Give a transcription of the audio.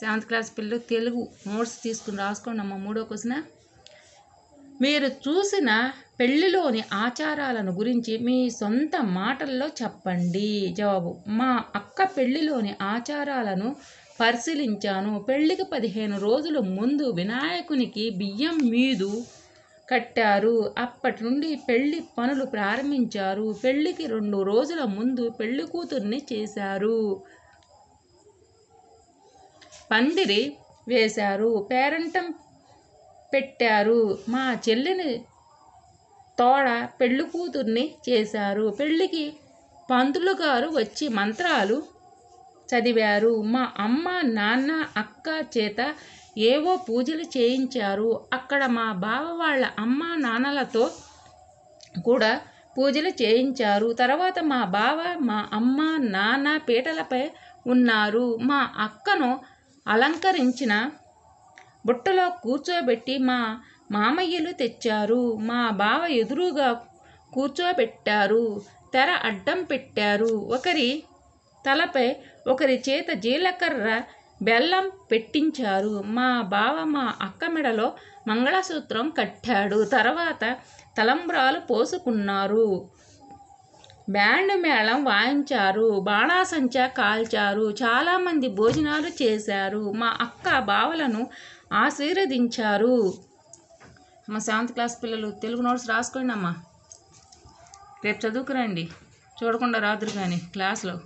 Seventh class పిల్లలు Telugu notes తీసుకుని రాసుకోండి అమ్మ. మూడో క్వశ్చన్. మీరు చూసిన పెళ్ళిలోని ఆచారాలను గురించి మీ సొంత మాటల్లో చెప్పండి. జవాబు మా అక్క పెళ్ళిలోని ఆచారాలను పరిశీలించాను. పెళ్ళికి పదిహేను రోజుల ముందు వినాయకునికి బియ్యం మీదు కట్టారు. అప్పటి నుండి పెళ్ళి పనులు ప్రారంభించారు. పెళ్ళికి రెండు రోజుల ముందు పెళ్ళి కూతుర్ని చేశారు. పందిరి వేశారు. పేరంటం పెట్టారు. మా చెల్లిని తోడ పెళ్ళి కూతుర్ని చేశారు. పెళ్ళికి పంతులు గారు వచ్చి మంత్రాలు చదివారు. మా అమ్మ నాన్న అక్క చేత ఏవో పూజలు చేయించారు. అక్కడ మా బావ వాళ్ళ అమ్మ నాన్నలతో కూడా పూజలు చేయించారు. తర్వాత మా బావ మా అమ్మ నాన్న పీటలపై ఉన్నారు. మా అక్కను అలంకరించిన బుట్టలో కూర్చోబెట్టి మా మామయ్యలు తెచ్చారు. మా బావ ఎదురుగా కూర్చోబెట్టారు. తెర అడ్డం పెట్టారు. ఒకరి తలపై ఒకరి చేత జీలకర్ర బెల్లం పెట్టించారు. మా బావ మా అక్క మెడలో మంగళసూత్రం కట్టాడు. తర్వాత తలంబ్రాలు పోసుకున్నారు. బ్యాండ్ మేళం వాయించారు బాణాసంచా కాల్చారు చాలామంది భోజనాలు చేశారు. మా అక్క బావలను ఆశీర్వదించారు. మా సెవెంత్ క్లాస్ పిల్లలు తెలుగు నోట్స్ రాసుకోండి అమ్మా రేపు చదువుకురండి. చూడకుండా రాదురు కానీ క్లాస్లో.